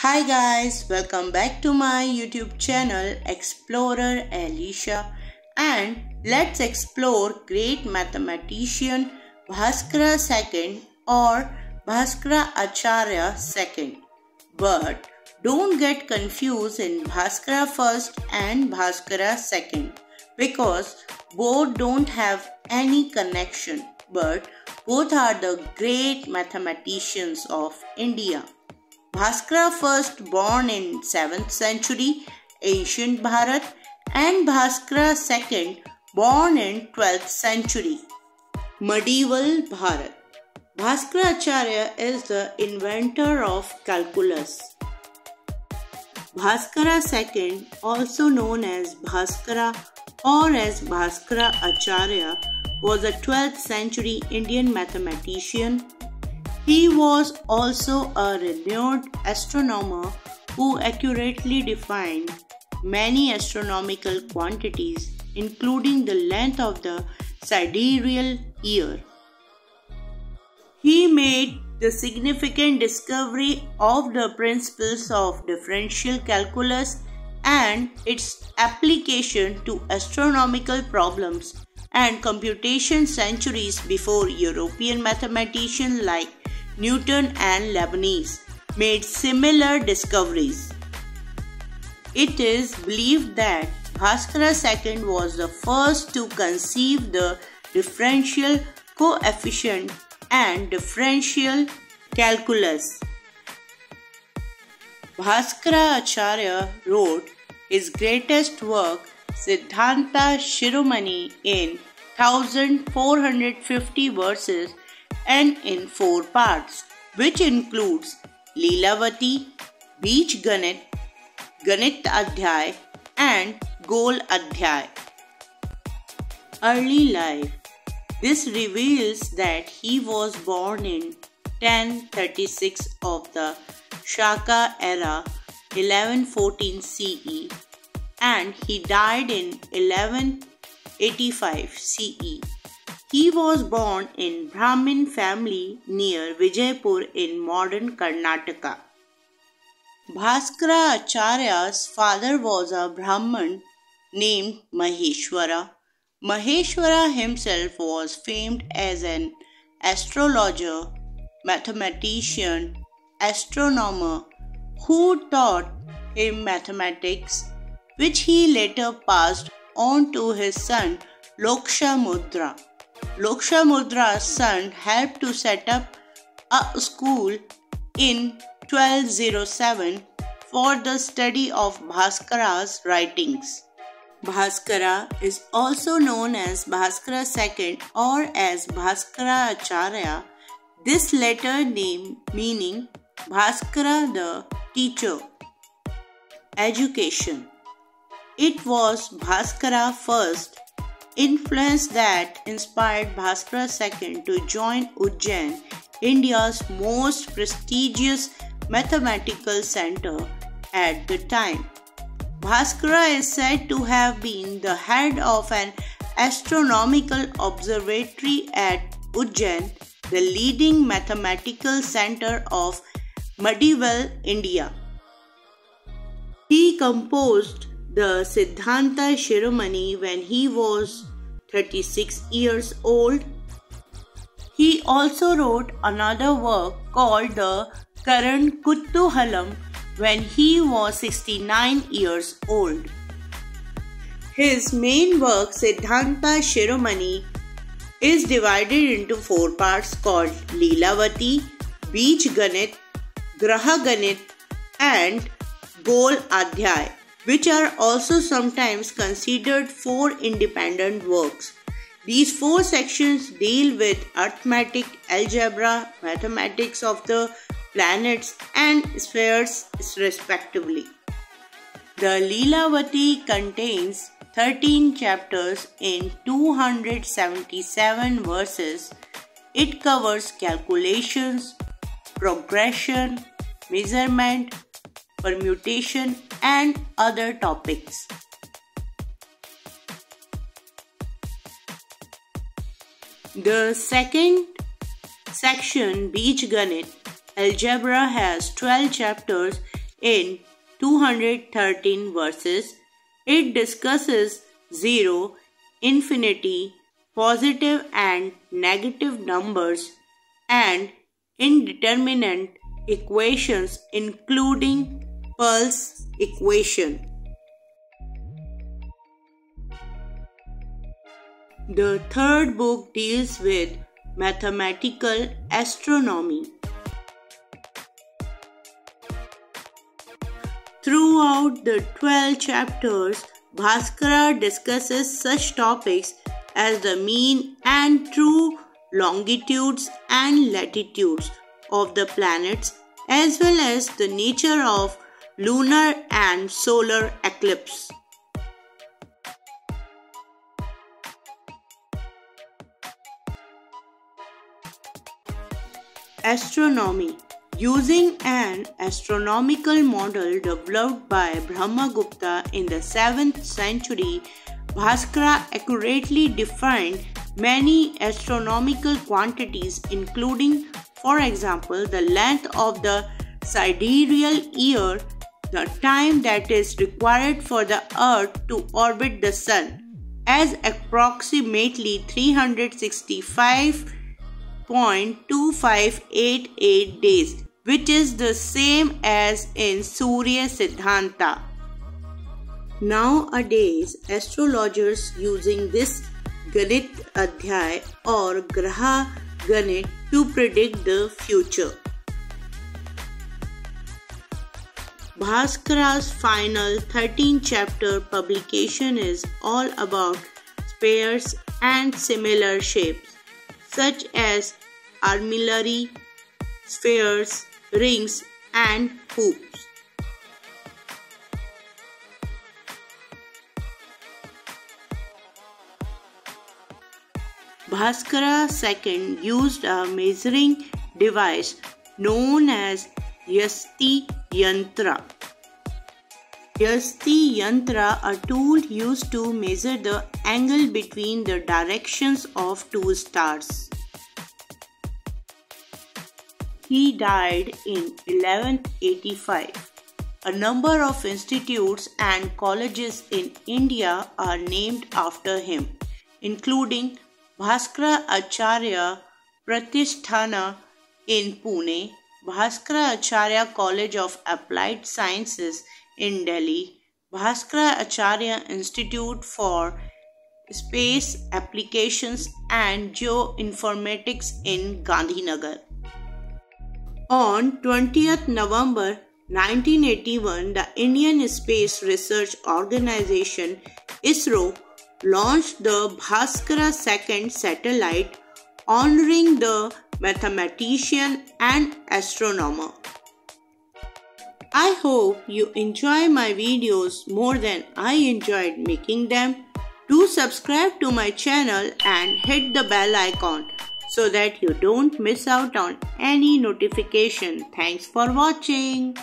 Hi guys, welcome back to my YouTube channel Explorer Elisha and let's explore great mathematician Bhaskara II or Bhaskara Acharya II. But don't get confused in Bhaskara first and Bhaskara second because both don't have any connection but both are the great mathematicians of India. Bhaskara first born in 7th century ancient Bharat and Bhaskara second born in 12th century medieval Bharat. Bhaskara Acharya is the inventor of calculus. Bhaskara II, also known as Bhaskara or as Bhaskara Acharya, was a 12th century Indian mathematician he was also a renowned astronomer who accurately defined many astronomical quantities, including the length of the sidereal year. He made the significant discovery of the principles of differential calculus and its application to astronomical problems and computation centuries before European mathematicians like Newton and Leibniz made similar discoveries. It is believed that Bhaskara II was the first to conceive the differential coefficient and differential calculus. Bhaskara Acharya wrote his greatest work Siddhanta Shiromani in 1450 verses and in four parts, which includes Leelavati, Beej Ganit, Ganit Adhyay, and Gol Adhyay. Early life This reveals that he was born in 1036 of the Shaka era 1114 CE and he died in 1185 CE. He was born in Brahmin family near Vijaypur in modern Karnataka. Bhaskara Acharya's father was a Brahman named Maheshwara. Maheshwara himself was famed as an astrologer, mathematician, astronomer who taught him mathematics, which he later passed on to his son Lokshamudra. Lokshamudra's son helped to set up a school in 1207 for the study of Bhaskara's writings. Bhaskara is also known as Bhaskara II or as Bhaskara Acharya. This latter name meaning Bhaskara the teacher. Education. It was Bhaskara first influence that inspired Bhaskara II to join Ujjain, India's most prestigious mathematical center at the time. Bhaskara is said to have been the head of an astronomical observatory at Ujjain, the leading mathematical center of medieval India. He composed the Siddhanta Shiromani when he was 36 years old. He also wrote another work called the Karan Kuttuhalam when he was 69 years old. His main work, Siddhanta Shiromani, is divided into four parts called Leelavati, Beej Ganit, Graha Ganit, and Gol Adhyay which are also sometimes considered four independent works. These four sections deal with arithmetic, algebra, mathematics of the planets and spheres respectively. The Leelavati contains 13 chapters in 277 verses. It covers calculations, progression, measurement, permutation, and other topics. The second section, Beej Ganit, algebra, has 12 chapters in 213 verses. It discusses zero, infinity, positive and negative numbers, and indeterminate equations including Pell's equation. The third book deals with mathematical astronomy. Throughout the 12 chapters, Bhaskara discusses such topics as the mean and true longitudes and latitudes of the planets as well as the nature of lunar and solar eclipse. Astronomy Using an astronomical model developed by Brahmagupta in the 7th century, Bhaskara accurately defined many astronomical quantities including for example the length of the sidereal year the time that is required for the earth to orbit the sun as approximately 365.2588 days which is the same as in Surya Siddhanta. Nowadays, astrologers using this Ganit Adhyay or Graha Ganit to predict the future. Bhaskara's final 13 chapter publication is all about spheres and similar shapes such as armillary, spheres, rings and hoops. Bhaskara II used a measuring device known as Yasti Yantra. Yasti Yantra, a tool used to measure the angle between the directions of two stars. He died in 1185. A number of institutes and colleges in India are named after him, including Bhaskara Acharya Pratisthana in Pune, Bhaskara Acharya College of Applied Sciences in Delhi, Bhaskara Acharya Institute for Space Applications and Geoinformatics in Gandhinagar. On 20th November 1981, the Indian Space Research Organization ISRO launched the Bhaskara 2nd satellite honoring the mathematician and astronomer. I hope you enjoy my videos more than I enjoyed making them. Do subscribe to my channel and hit the bell icon so that you don't miss out on any notification. Thanks for watching.